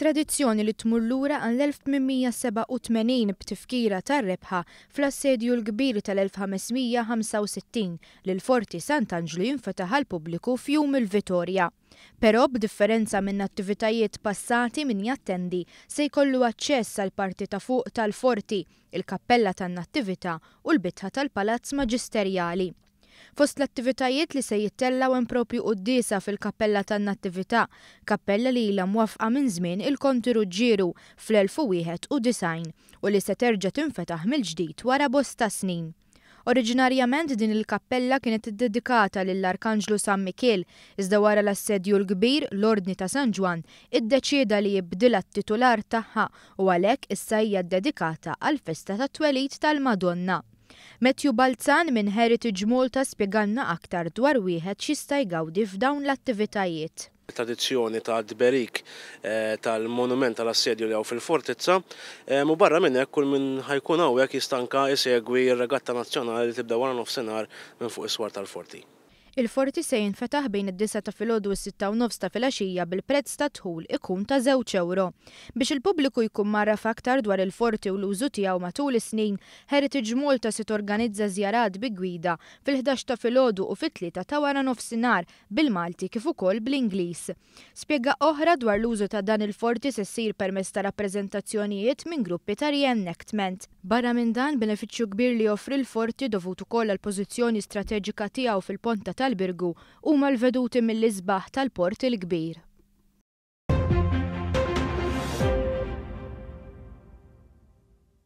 tradizzjoni li tmur lura għall-1887 b'tifkira tar-rebħa fl-assedju l-kbir tal-1565 li l-Forti Sant'Anġlu jinfetaħ għall-pubbliku f'Jum il-Vitorja. Però b'differenza minn attivitajiet passati min jattendi se jkollu aċċess għall-parti ta' fuq tal-Forti, il-Kappella tan-Nattività u l-bitħa tal-Palazz Maġisterjali. Fost l-attivitajiet li se jittellgħu hemm propju quddiesa fil-Kappella tan-Nattività, kappella li ilha mwaffqa minn żmien il-Konti Ruġġieru fl-1091 u li se terġa' tinfetaħ mill-ġdid wara bosta snin. Oriġinarjament din il-kappella kienet iddedikata lill-Arkanġlu San Mikiel iżda wara l-Assedju l-Kbir l-Ordni ta' San Ġwann iddeċieda li jibdilha t-titular tagħha u għalhekk issa hija ddedikata għall-festa tat-twelid tal-Madonna. Matthew Balzan minn Heritage Malta spjegalna aktar dwar wieħed x'jista' jgawdi f'dawn l-attivitajiet. tradizzjoni ta' tberik tal-monument tal-assedju li hawn fil-fortizza u barra minn hekk kull min ħa jkun hawnhekk jista' anka jsegwi r-regatta nazzjonali li tibda waranofsinhar minn fuq is-swar tal-forti. Il-forti se jinfetaħ bejn id-disgħa ta' filgħodu u s-sitta u nofs ta' filgħaxija bil-prezz tad-dħul ikun ta' żewġ ewro. Biex il-pubbliku jkun mgħarraf aktar dwar il-forti u l-użu tiegħu matul is-snin, Heritage Malta se torganizza żjarat bi gwida fil-ħdax ta' filgħodu u fit-tlieta ta' waranofsinhar bil-Malti kif ukoll bl-Ingliż. Spjega oħra dwar l-użu ta' dan il-forti se ssir permezz ta' rappreżentazzjonijiet minn gruppi ta' re-enactment. Barra minn dan, benefiċċju kbir li joffri l-forti, dovut ukoll għall-pożizzjoni strateġika tiegħu fil-ponta tal-Birgu, huma l-veduti mill-isbaħ tal-Port il-Kbir.